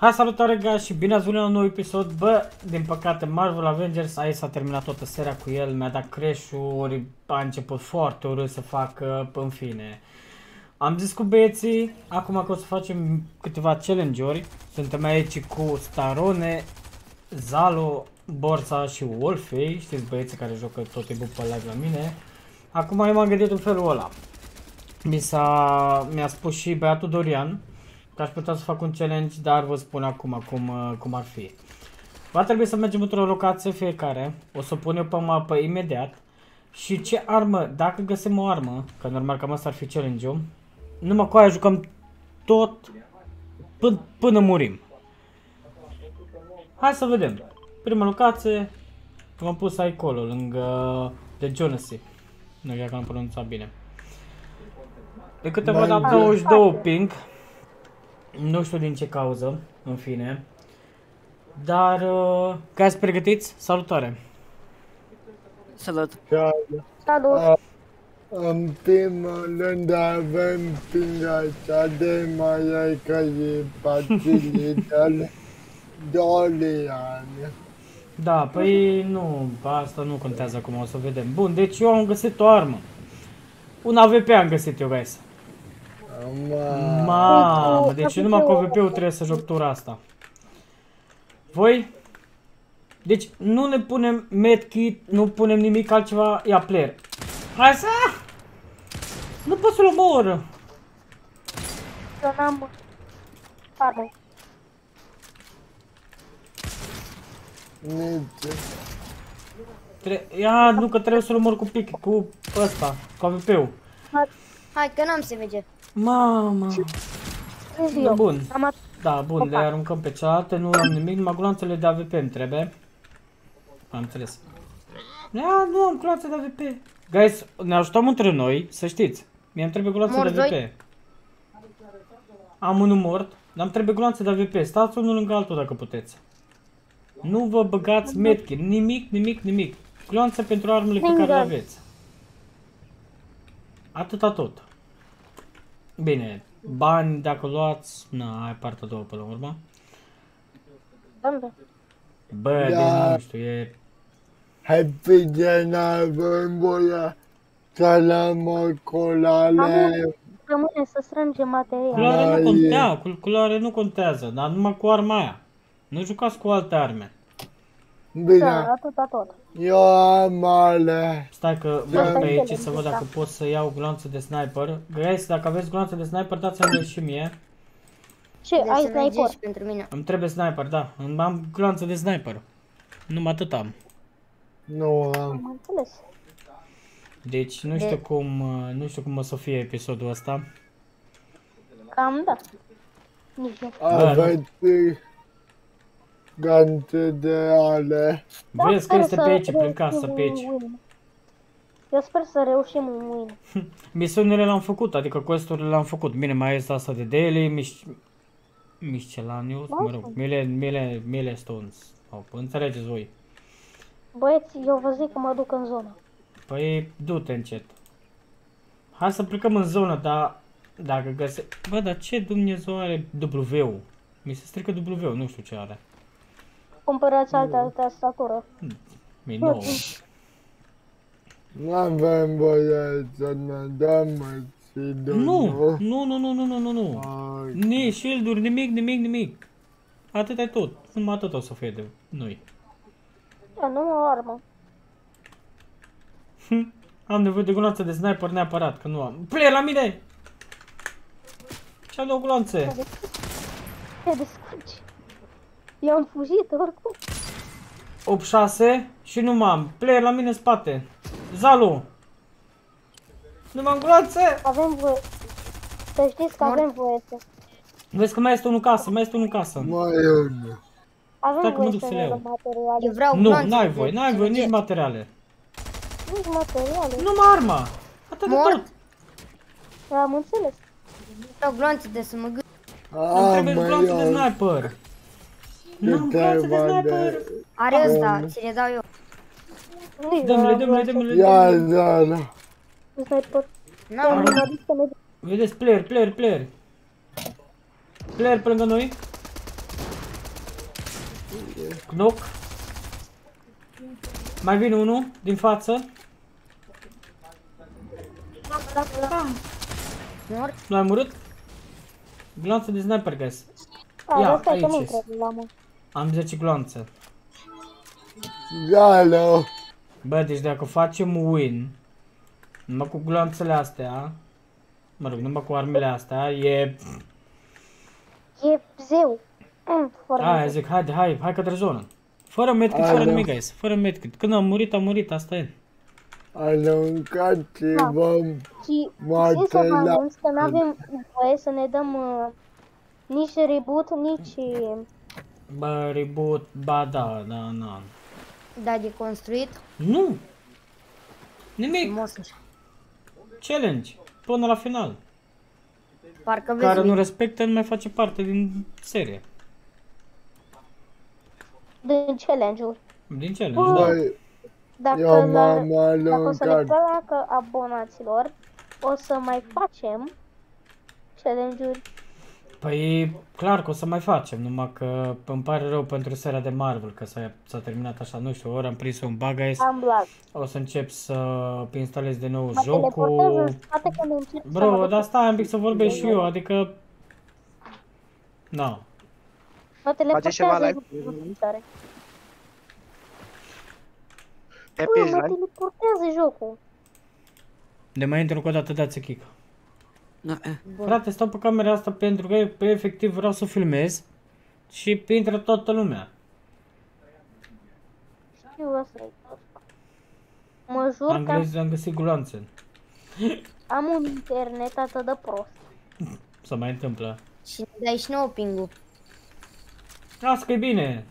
Hai salutare guys și bine ați venit la un nou episod. Bă, din păcate Marvel Avengers aici s-a terminat toată seria cu el Mi-a dat crash-uri, a început foarte urât să facă, în fine. Am zis cu băieții, acum că o să facem câteva challenge-uri. Suntem aici cu Starone, Zalo, Borsa și Wolfie. Știți băieții care jocă tot timpul pe live la mine? Acum eu m-am gândit în felul ăla. Mi s-a, mi-a spus și băiatul Dorian Că aș putea să fac un challenge, dar vă spun acum cum, uh, cum ar fi. Va trebui să mergem într-o locație fiecare. O să pun eu pe mapă imediat. Și ce armă, dacă găsim o armă, că normal cam asta ar fi challenge-ul, numai cu aia jucăm tot până, până murim. Hai să vedem. Prima locație, m-am pus acolo, lângă The Jonesy. Nu știu dacă am pronunțat bine. De câte văd am 22 ping. Nu știu din ce cauză, în fine. Dar, uh, ca să pregătiți, salutare! Salut! Salut! A, în primul rând avem pinga așa de mare că e facilită Dorian. Da, păi nu, asta nu contează acum, o să vedem. Bun, deci eu am găsit o armă. Un AVP am găsit eu, guys. Ma, Mamă, deci numai cu AVP-ul trebuie să joc tura asta. Voi? Deci nu ne punem medkit, nu punem nimic altceva, ia player. Hai să... Nu pot să-l omor. Eu n-am arme. nici. Tre ia, nu că trebuie să-l omor cu pic, cu ăsta, cu AVP-ul. Hai că n-am SVG. Mamă. Zici Da, eu. bun. Am at- Da, bun, le aruncăm pe cealaltă, nu am nimic, numai gloanțele de AVP îmi trebuie. Am înțeles. Ia, nu am gloanțe de AVP. Guys, ne ajutăm între noi, să știți. Mie îmi trebuie gloanțe Mor de AVP. doi? Am unul mort, dar îmi trebuie gloanțe de AVP. Stați unul lângă altul dacă puteți. Nu vă băgați medkit, nimic, nimic, nimic. Gloanțe pentru armele pe care le Finger. aveți. Atâta tot. Bine, bani dacă luați, na, ai partea a doua până la urmă. Domnule, Bă, Da. deci nu știu, e... Happy de n-avem voia să luăm colale. rămâne să strângem material. Culoare Da, nu e- contează, cu culoare nu contează, dar numai cu arma aia. Nu jucați cu alte arme. Da, Bine, atâta tot. eu am ale. Stai că Da. văd pe aici Înțeleg, să văd da. dacă pot să iau gloanțe de sniper. Guys, dacă aveți gloanțe de sniper, dați-mi și mie. Ce, ai De sniper? SVG și pentru mine. Îmi trebuie sniper, da. Am gloanțe de sniper. Numai atât am. Nu am. Am înțeles. Deci nu știu cum, uh, nu știu cum o să fie episodul ăsta. Cam da. Nici nu. Aveți ganțe de ale. Vezi că sper este să pe aici, prin reușim casă, pe aici. mâine. Eu sper să reușim mâine. Misiunile le-am făcut, adică questurile le-am făcut. Bine, mai este asta de daily, miș... Miscelanius, mă rog, mile, mile, mile stones. Sau, înțelegeți voi. Băieți, eu vă zic că mă duc în zonă. Păi, du-te încet. Hai să plecăm în zonă, dar dacă găse... Bă, dar ce Dumnezeu are W-ul? Mi se strică W-ul, nu știu ce are. Cumpărați altă tastatură. Mi nouă. Nu avem voie să ne dăm și Nu, nu, nu, nu, nu, nu, nu, nu. Ai, Nici shield-uri, nimic, nimic, nimic. Atât e tot. Numai atât o să fie de noi. Da, nu o armă. Hm, Am nevoie de gloanțe de sniper neapărat, că nu am. Player la mine! Ce-am două gloanțe? Te descurci. Eu am fugit oricum. 8-6 și nu m-am. Player la mine în spate. Zalu! Nu m-am gloanțe! Avem voie. Să știți că avem voie să... Vezi că mai este unul în casă, mai este unul în casă. mai e unul. Avem Stai că mă voie duc să să ne le luăm iau. materiale. Eu vreau Nu, gloanțe n-ai de voie, n-ai voie SVG. nici materiale. Nici materiale. Numai arma. Atât de Mor? tot. Am înțeles. Vreau gloanțe de să mă gând. Îmi A, trebuie mai gloanțe de eu. sniper. N-am gloanțe de Câteva sniper. de... Are ăsta, ți le dau eu. Nu-i Dă-mi-le, vreau dă-mi-le, să- dă-mi-le, Ia, dă-mi-le. da, da. Sniper. N-am. Am adus să ne Vedeți, player, player, player. Player pe lângă noi. Knock. Mai vine unul din față. Mort. Nu ai murit? Gloanțe de sniper, guys. A, Ia, ăsta e că aici nu este. trebuie la mă. Am 10 gloanțe. Galo. Bă, deci dacă facem win, numai cu gloanțele astea, mă rog, numai cu armele astea, e... E zeu. Mm, Foarte Aia bun. zic, haide, hai, hai către zonă. Fără medkit, Hai, fără da. nimic, guys, fără medkit. Când am murit, am murit, asta e. Aruncat ceva Și Moarte țin să vă la- anunț că nu avem voie să ne dăm uh, nici reboot, nici... uh, Bă, reboot, ba da, da, da. Da, de construit. Nu! Nimic, Frumos așa. challenge, până la final. Parcă vezi Care nu win. respectă nu mai face parte din serie. din challenge-uri. Din challenge, da. Băi, Dacă, eu la, m-am dacă o să le aruncat. placă abonaților, o să mai facem challenge-uri. Păi, clar că o să mai facem, numai că îmi pare rău pentru seria de Marvel, că s-a, s-a terminat așa, nu știu, ori am prins un bug, guys, Am lag. o să încep să instalez de nou Mă teleportez jocul. în spate când încep să Bro, mă dar duc. stai un pic să vorbesc și eu, adică... No. Mă Face ceva teleportează live? în picioare. Pe Bă, page mă live? teleportează jocul. De mai intru încă o dată, dați kick. Da, eh. Frate, stau pe camera asta pentru că pe efectiv vreau să filmez și intră toată lumea. Știu asta e. Mă jur Am, că am, găs- am găsit gloanțe. am un internet atât de prost. Să mai întâmplă. Și ne dai și nouă pingul. Las că e bine.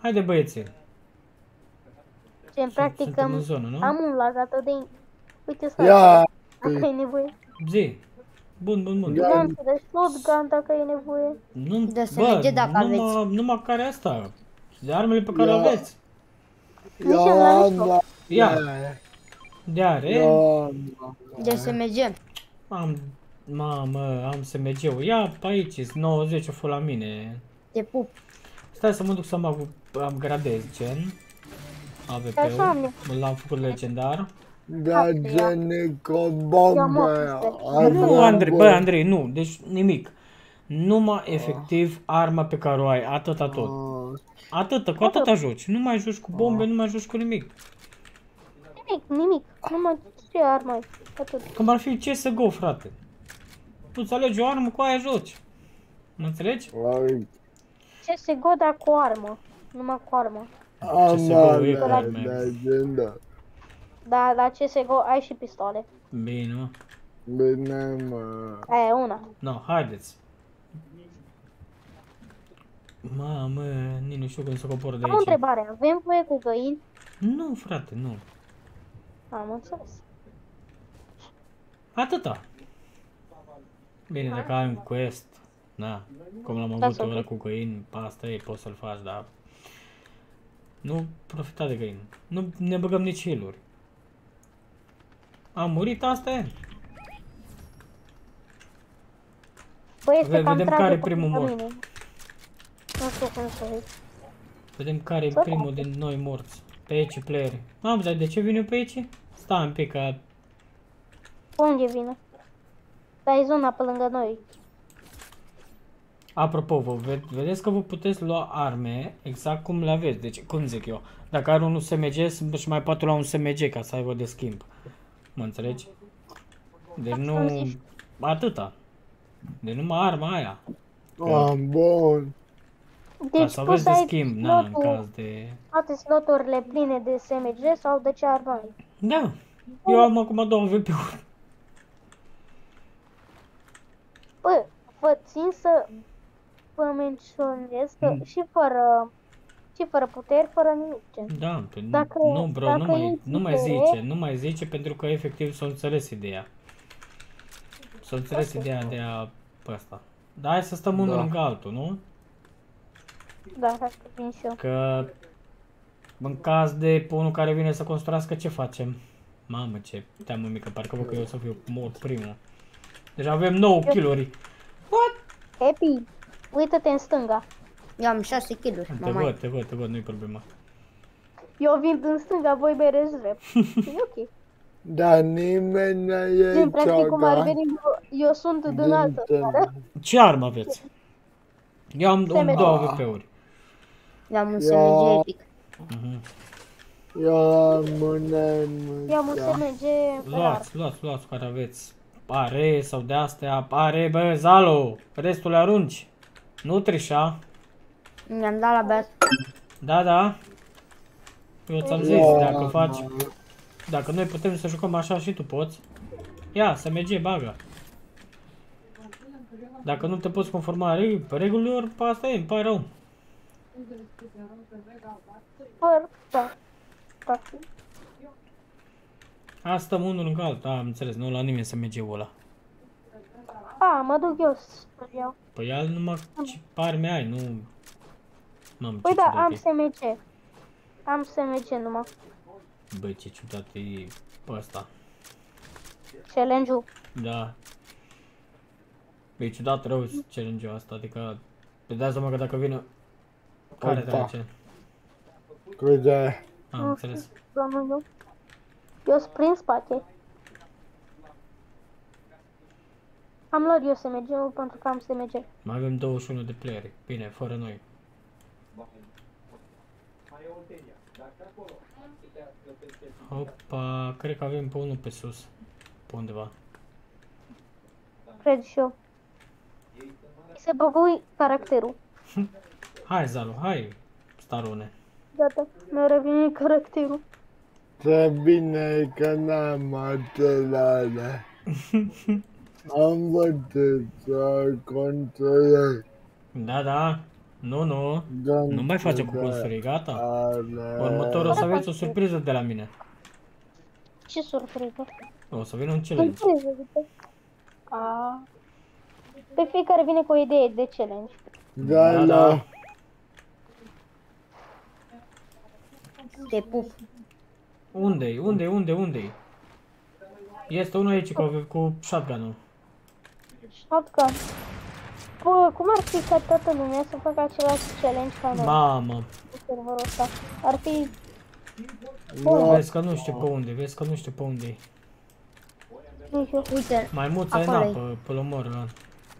Haide băieții. Ce în practic Suntem în am, zonă, nu? am un lag atât de... Uite să Ia, dacă e nevoie. Zi. Bun, bun, bun. Ia. Am de shotgun dacă e nevoie. Nu, De bă, SMG dacă numai, numai care asta. De armele pe care Ia. le aveți. Nici eu la am mișto. la... Ia. De are. Eu am De SMG. Am, mamă, am SMG-ul. Ia pe aici, 90 o fă la mine. Te pup. Stai să mă duc să mă am gradez gen. Așa am AVP-ul. L-am făcut legendar. Da, gene cu Eu bombă. am Nu, Andrei, bă, Andrei, nu. Deci nimic. Numai efectiv arma pe care o ai, atâta tot. Atâta, cu atâta joci. Nu mai joci cu bombe, nu mai joci cu nimic. Nimic, nimic. Numai ce armă ai. Atât. Cum ar fi CSGO, frate. Tu îți alegi o armă, cu aia joci. Mă înțelegi? Ce se goda cu armă. Numai cu armă. Am CSGO e alea Batman. legenda. Dar la CSGO ai și pistole. Bine, mă. Bine, mă. Aia e una. No, haideți. Mamă, nici nu știu cum să cobor de Am o aici. întrebare. Avem voie cu găini? Nu, frate, nu. Am înțeles. Atâta. Bine, dacă ai un quest, da, cum l-am Da, avut să ăla fie. cu găini, pe asta e, poți să-l faci, dar nu profita de găini. Nu ne băgăm nici heal Am murit, asta e. Băi, este Ve- cam vedem trage care e pe primul lângă mort. mine. Nu știu cum să zic. Vedem care e Să primul din noi morți. Pe aici, player. Am dar de ce vine pe aici? Stai un pic, că Pe unde vine? Dar e zona pe lângă noi. Apropo, vă ve- vedeți că vă puteți lua arme exact cum le aveți. Deci, cum zic eu, dacă are unul SMG, sunt și mai poate lua un SMG ca să aibă de schimb. Mă înțelegi? Deci nu... Atâta. Deci numai arma aia. Am bun. Ca Deci să poți aveți să de ai schimb, na, în slotul, caz de... toate sloturile pline de SMG sau de ce armă ai. Da. Eu am acum două VP-uri. Bă, vă țin să vă menționez că Mm. și fără și fără puteri, fără nimic. Gen. Da, pe, Dacă- nu, bro, nu dacă mai, intri nu mai pe- zice, nu mai zice pentru că efectiv s-a înțeles ideea. S-a înțeles ideea de a pe asta. Dar hai să stăm unul Da. lângă altul, nu? Da, hai să vin și eu. Că în caz de pe unul care vine să construiască, ce facem? Mamă, ce teamă mică, parcă văd că eu o să fiu mort primul. Deci avem 9 kill-uri. Happy, uită-te în stânga. Eu am 6 kg, Te mama. văd, te văd, te văd, nu-i problema. Eu vin în stânga, voi mereți drept. E ok. Dar nimeni nu e Gen, practic, cum ar ciocan veni, eu, eu sunt din altă țară. Ce armă aveți? Eu am, am SMG. două AVP-uri. Eu am un Eu- SMG epic. Eu am un Eu am un da. SMG rar. Luați, luați, luați care aveți. Pare sau de astea, pare, bă, Zalo, restul le arunci. Nu trișa. Mi-am dat la beat. Da, da. Eu ți-am zis, Ia, dacă faci, dacă noi putem să jucăm așa și tu poți. Ia, să merge, bagă. Dacă nu te poți conforma reg- regulilor, pe asta e, îmi pare rău. Fără, da. Practic. Asta stăm unul lângă altul, am înțeles, nu la nimeni să merge ăla. A, mă duc eu să iau. Păi al numai ce arme ai, nu... Mamă, Păi ce da, ciudat am e. SMG. Am SMG numai. Băi, ce ciudat e ăsta. Challenge-ul. Da. E ciudat rău challenge-ul asta, adică... Te dai seama că dacă vine... Care Opa. trece? Scuze. Am Nu înțeles. știu, doamne, eu. Eu sunt prin spate. Am luat eu SMG-ul pentru că am SMG. Mai avem 21 de playeri. Bine, fără noi. Opa, cred că avem pe unul pe sus. Pe undeva. Cred și eu. Se băgui caracterul. Hai, Zalu, hai, starune. Gata, mi-a revenit caracterul. Ce bine că n-am acelale. Am văzut să construiesc. Da, da. Nu, nu. Nu mai face cu construi, gata. Ale... Următorul o să aveți o surpriză de la mine. Ce surpriză. O să vină un challenge. Surpriză, uite. A. Pe fiecare vine cu o idee de challenge. Da, Da, da. da. Te pup. Unde-i? Unde-i? Unde? Unde-i? Este unul aici cu, cu shotgun-ul. Shotgun. Bă, cum ar fi ca toată lumea să facă același challenge ca noi Mamă. pe serverul ăsta? Ar fi... Vezi că nu știu pe unde, vezi că nu știu pe unde Nu știu. Uite, Maimuța e în Acolo-i. apă, pe lomoră.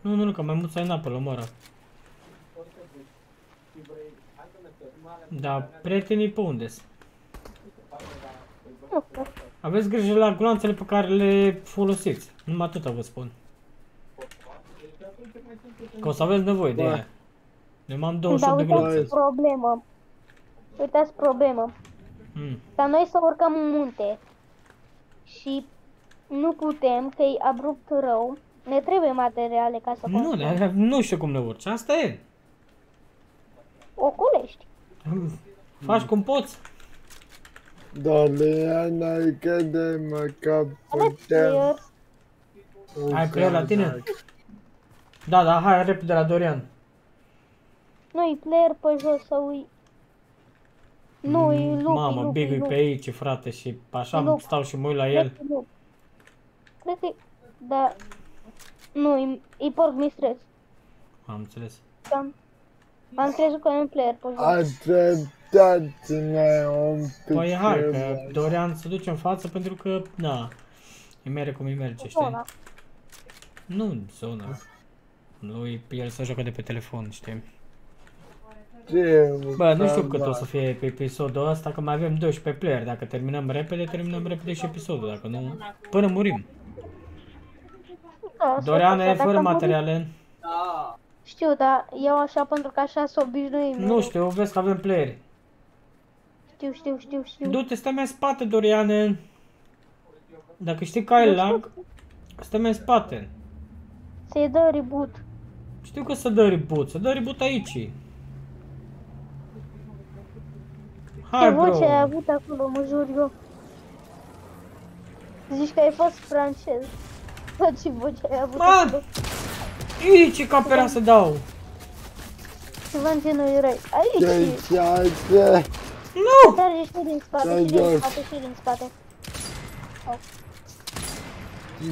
Nu, nu, nu, că maimuța e în apă, lomoră. Da, prietenii pe unde -s? Nu știu. Aveți grijă la gloanțele pe care le folosiți. Numai atâta vă spun. Că o să aveți nevoie de Bă. ele. Eu m-am Dar 28 de uitați gloanțe. problemă. Uitați problemă. Mm. Ca noi să urcăm în munte și nu putem, că e abrupt rău, ne trebuie materiale ca să Nu, construim. dar nu știu cum le urci, asta e. Oculești. Faci cum poți. Doriana, crede-mă că Aveți putem... player. Ai player la tine? Da, da, hai repede la Dorian. Nu-i player pe jos să ui. Nu, e lupi, Mm, Mamă, lupi, Big e lupi. pe aici, frate, și așa Lup. stau și mă uit la Cred el. că nu. Cred că da. Nu, e, e porc mistreț. Am înțeles. Am, am crezut că e un player pe jos. Așteptați-ne un pic. Păi hai, că mai. Dorian se duce în față pentru că, na, îi mere cum îi merge, știi? Zona. Nu în zona. Lui, el se joacă de pe telefon, știi? Ce Bă, nu știu mă cât o să fie pe episodul ăsta, că mai avem 12 player. Dacă terminăm repede, terminăm repede și episodul, dacă nu, până murim. Da, Dorian așa, e dacă fără am materiale. Știu, dar eu așa pentru că așa să obișnuim. Nu știu, vezi că avem playeri. Știu, știu, știu, știu. Du-te, stai mai în spate, Doriane. Dacă știi că ai lag, stai mai în spate. Se dă reboot. Știu că să dă reboot, să dă reboot aici. Ce Hai, voce ai bro. avut acolo, mă jur eu. Zici că ai fost francez. Bă, ce voce ai avut Bă! acolo. Ii, ce capera să dau. Ceva în genul erai. Aici! Deci, așa, Nu! Trage și din spate, Da, și din da. spate, și din spate.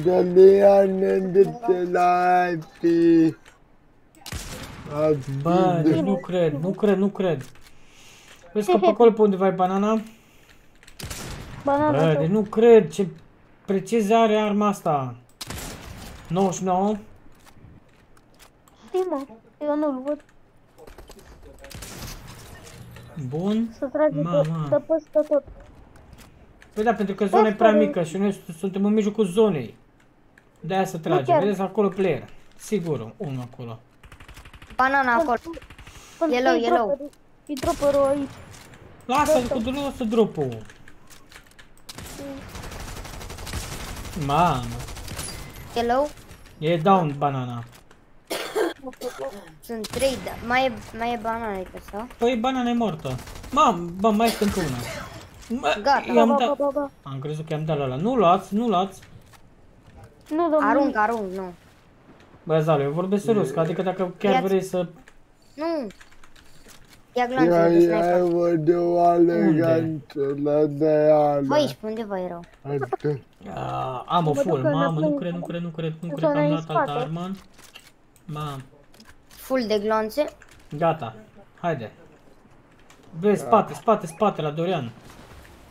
Doriana, de te la IP. Bă, deci nu cred, nu cred, nu cred. Vezi că pe acolo pe undeva e banana? Banana. Bă, tot. deci nu cred, ce precizie are arma asta. 99? Știi, mă, eu nu-l văd. Bun. Să trage Mama. de, de păstă tot. Păi da, pentru că zona e prea mică și noi su- suntem în mijlocul zonei. De aia să trage. chiar. Vedeți acolo player. Sigur, unul acolo. Banana acolo. Până Yellow, că e yellow. dropperul- E dropperul aici. Lasă-l cu lasă drop-ul. Mamă. Yellow. E down banana. Sunt trei, da. Mai e, mai e banana pe sau? Păi banana e mortă. Mam, bă, mai este încă una. Mă, Gata. i-am Ba, ba, dat. ba, ba. Am crezut că i-am dat la ăla. Nu luați, nu luați. Nu, domnule. Arunc, arunc, nu. Bă, Zalu, eu vorbesc serios, că adică dacă chiar Ia-ți- vrei să... Nu. Ia Ia, glanțul de ia, sniper. vă de o eleganță la de ala. Bă, aici, pe undeva erau. Atât. Uh, am o Mă full, duc mamă, înapoi. nu cred, nu cred, nu cred, nu În cred că zona am în luat altă spate. armă. Mam, Full de glanțe. gata, haide. Bă, spate, spate, spate la Dorian.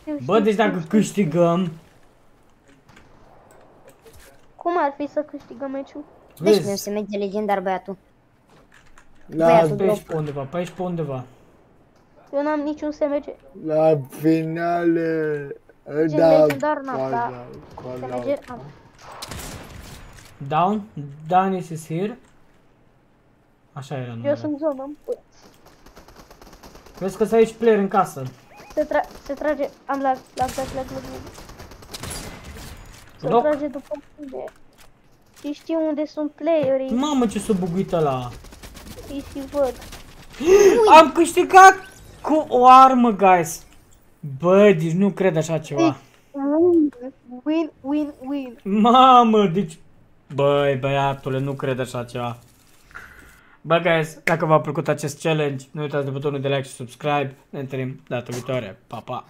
Știu, Bă, știu, deci știu, dacă știu. câștigăm, Cum ar fi să câștigăm meciul? Deci mi vezi, se merge legendar băiatul. La, Băiatul. pe aici pe undeva, pe aici pe undeva. Eu n-am niciun SMG. la finale. Gen Da, legendar n-am, dar coala, SMG am. Down, Danis is here. Așa era Eu numele. sunt zonă. Bă, Vezi că sunt aici player în casă. Se, tra se trage, am lag, lag, lag, lag, lag, lag. Se Loc. trage după mine. Și știu unde sunt playerii Mamă, ce s-a buguit ăla. și și văd. Am câștigat cu o armă, guys. Bă, deci nu cred așa ceva. Win, win, win, win. Mamă, deci... Băi, băiatule, nu cred așa ceva. Bă, guys, dacă v-a plăcut acest challenge, nu uitați de butonul de like și subscribe. Ne întâlnim data viitoare. Pa, pa!